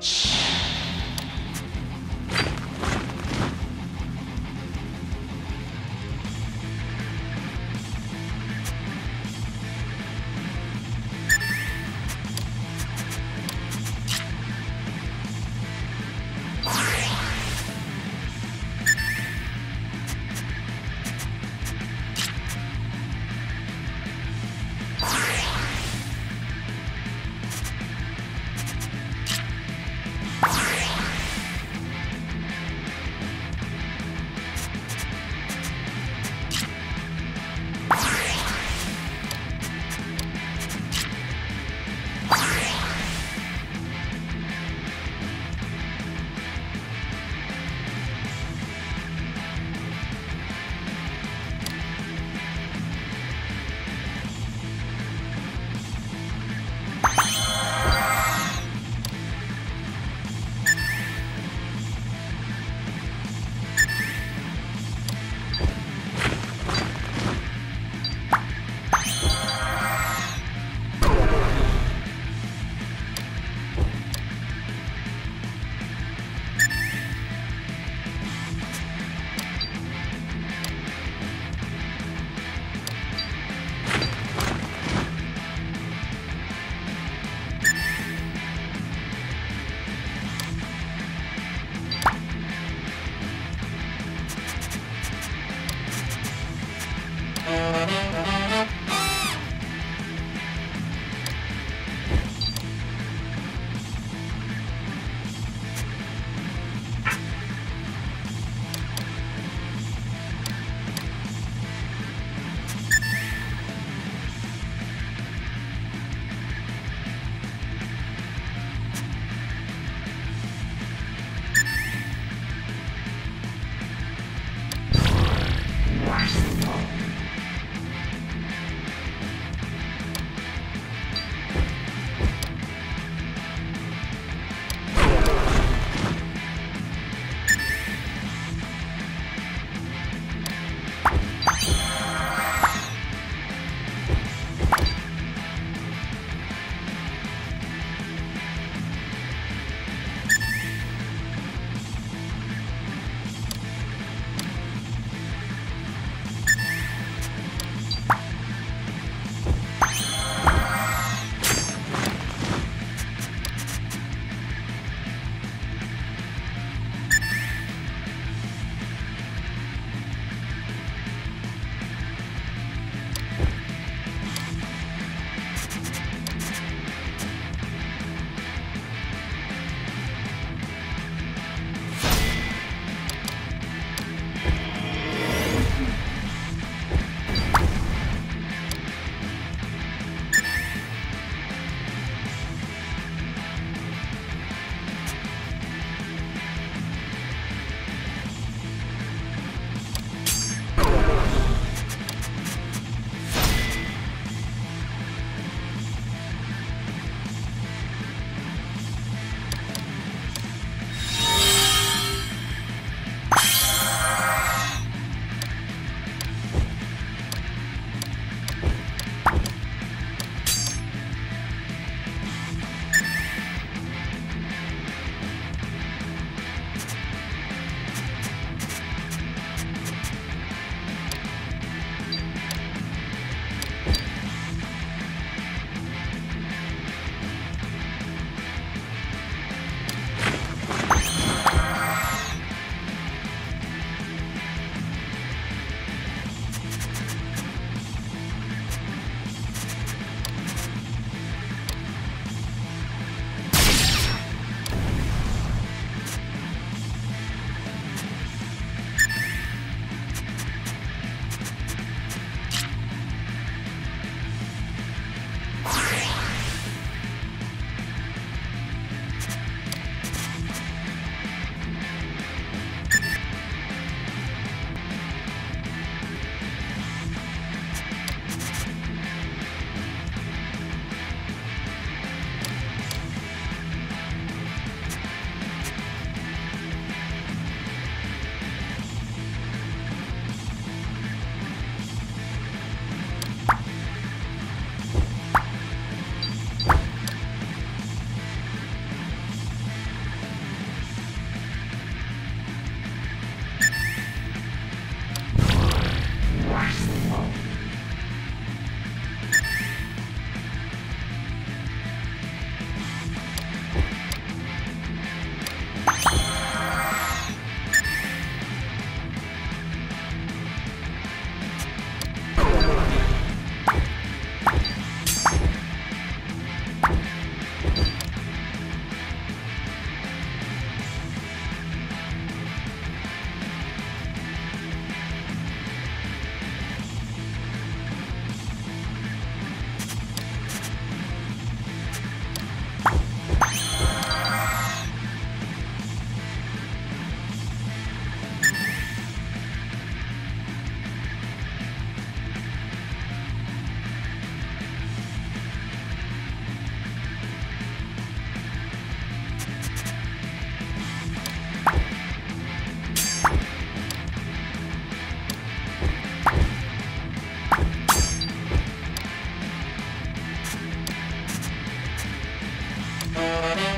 Shh. Bye.